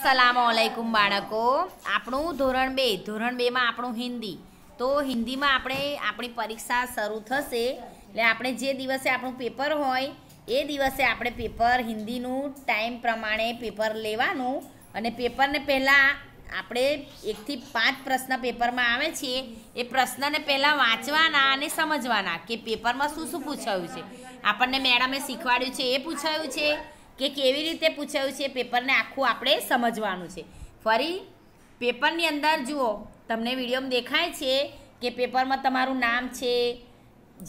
અસલામુઅલૈકુમ બાળકો. આપણું ધોરણ બે. ધોરણ બેમાં આપણું હિન્દી. તો હિન્દીમાં આપણે આપણી પરીક્ષા શરૂ થશે. એટલે આપણે જે દિવસે આપણું પેપર હોય, એ દિવસે આપણે પેપર હિન્દીનું ટાઈમ પ્રમાણે પેપર લેવાનું. અને પેપરને પહેલાં આપણે એકથી પાંચ પ્રશ્ન પેપરમાં આવે છે, એ પ્રશ્નને પહેલાં વાંચવાના અને સમજવાના કે પેપરમાં શું શું પૂછાયું છે. આપણને મેડમે શીખવાડ્યું છે, એ પૂછાયું છે. કે કેવી રીતે પૂછાયું છે પેપરને આખું આપણે સમજવાનું છે. ફરી, પેપરની અંદર જુઓ, તમને વિડીયોમાં દેખાય છે કે પેપરમાં તમારું નામ છે,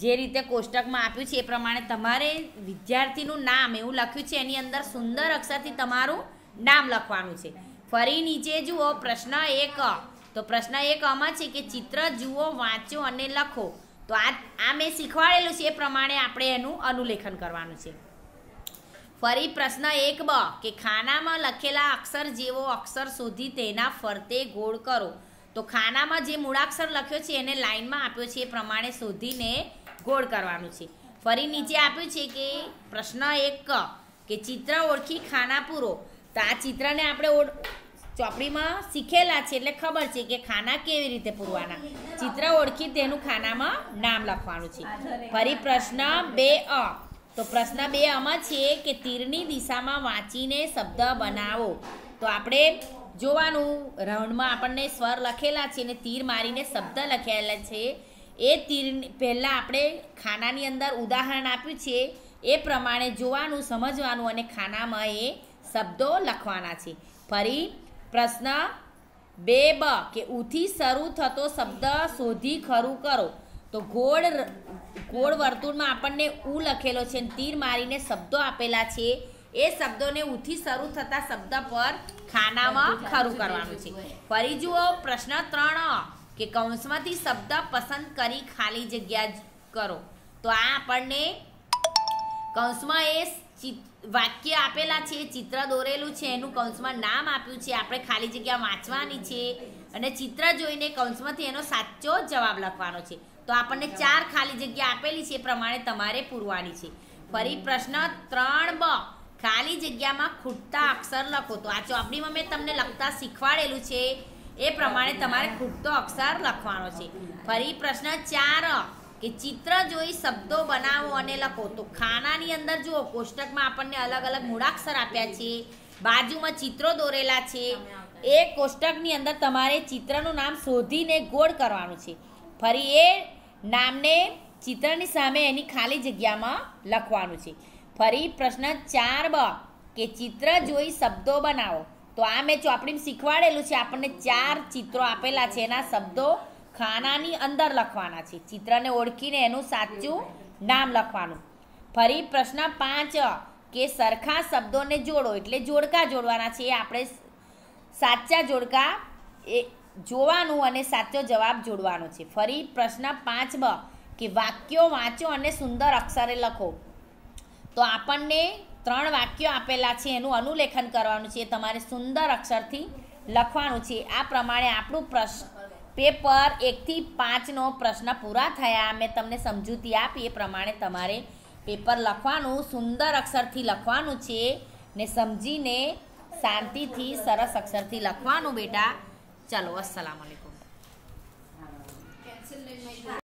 જે રીતે કોષ્ટકમાં આપ્યું છે એ પ્રમાણે તમારે વિદ્યાર્થીનું નામ એવું લખ્યું છે, એની અંદર સુંદર અક્ષરથી તમારું નામ લખવાનું છે. ફરી નીચે જુઓ, પ્રશ્ન એક, તો પ્રશ્ન એક અમાં છે કે ચિત્ર જુઓ, વાંચો અને લખો. તો આ આ મેં શીખવાડેલું છે એ પ્રમાણે આપણે એનું અનુલેખન કરવાનું છે. ફરી પ્રશ્ન એક બ, કે ખાનામાં લખેલા અક્ષર જેવો અક્ષર શોધી તેના ફરતે ગોળ કરો. તો ખાનામાં જે મૂળાક્ષર લખ્યો છે, એને લાઇનમાં આપ્યો છે, એ પ્રમાણે શોધીને ગોળ કરવાનું છે. ફરી નીચે આપ્યું છે કે, પ્રશ્ન એક ક ચિત્ર ઓળખી ખાના પૂરો. તો આ ચિત્રને આપણે ચોપડીમાં શીખેલા છે, એટલે ખબર છે કે ખાના કેવી રીતે પૂરવાના. ચિત્ર ઓળખી તેનું ખાનામાં નામ લખવાનું છે. ફરી પ્રશ્ન બે અ તો પ્રશ્ન બે આમાં છે કે તીરની દિશામાં વાંચીને શબ્દ બનાવો. તો આપણે જોવાનું, રાઉન્ડમાં આપણને સ્વર લખેલા છે ને તીર મારીને શબ્દ લખેલા છે. એ તીર પહેલાં આપણે ખાનાની અંદર ઉદાહરણ આપ્યું છે. એ પ્રમાણે જોવાનું, સમજવાનું અને ખાનામાં એ શબ્દો લખવાના છે. ફરી પ્રશ્ન બે બ કે ઉથી શરૂ થતો શબ્દ શોધી ખરું કરો. તો ગોળ ગોળ વર્તુળમાં આપણને ઉ લખેલો છે તીર મારીને શબ્દો આપેલા છે. એ શબ્દોને ઉથી શરૂ થતા શબ્દ પર ખાનામાં ખરું કરવાનું છે. ફરી જુઓ પ્રશ્ન ત્રણ કે કૌંસમાંથી શબ્દ પસંદ કરી ખાલી જગ્યા કરો. તો આ આપણને કૌંસમાં એ વાક્ય આપેલા છે ચિત્ર દોરેલું છે એનું કૌંસમાં નામ આપ્યું છે આપણે ખાલી જગ્યા વાંચવાની છે. અને ચિત્ર જોઈને કૌંસમાંથી એનો સાચો જવાબ લખવાનો છે. તો આપણને ચાર ખાલી જગ્યા આપેલી છે એ પ્રમાણે તમારે પૂરવાની છે. ફરી પ્રશ્ન ત્રણ બ. ખાલી જગ્યામાં ખૂટતા અક્ષર લખો. તો આ ચોપડીમાં મેં તમને લખતા શીખવાડેલું છે. એ પ્રમાણે તમારે ખૂટતો અક્ષર લખવાનો છે. ફરી પ્રશ્ન ચાર. કે ચિત્ર જોઈ શબ્દો બનાવો અને લખો. તો ખાનાની અંદર જુઓ, કોષ્ટકમાં આપણને અલગ અલગ મૂળાક્ષર આપ્યા છે. બાજુમાં ચિત્રો દોરેલા છે. એ કોષ્ટકની અંદર તમારે ચિત્રનું નામ શોધીને ગોળ કરવાનું છે. ફરી એ નામને ચિત્રની સામે એની ખાલી જગ્યામાં લખવાનું છે. ફરી પ્રશ્ન ચાર બ, કે ચિત્ર જોઈ શબ્દો બનાવો. તો આ મેં ચોપડીમાં શીખવાડેલું છે, આપણને ચાર ચિત્રો આપેલા છે, એના શબ્દો ખાનાની અંદર લખવાના છે. ચિત્રને ઓળખીને એનું સાચું નામ લખવાનું. ફરી પ્રશ્ન પાંચ, કે સરખા શબ્દોને જોડો, એટલે જોડકા જોડવાના છે, એ આપણે સાચા જોડકા એ જોવાનું અને સાચો જવાબ જોડવાનો છે. ફરી પ્રશ્ન પાંચ બ, કે વાક્યો વાંચો અને સુંદર અક્ષરે લખો. તો આપણને ત્રણ વાક્યો આપેલા છે, એનું અનુલેખન કરવાનું છે તમારે સુંદર અક્ષરથી લખવાનું છે. આ પ્રમાણે આપણું પ્રશ્ન પેપર એકથી પાંચનો પ્રશ્ન પૂરા થયા. મેં તમને સમજૂતી આપી, એ પ્રમાણે તમારે પેપર લખવાનું, સુંદર અક્ષરથી લખવાનું છે ને સમજીને શાંતિથી, સરસ અક્ષરથી લખવાનું બેટા. ચલો અસલામ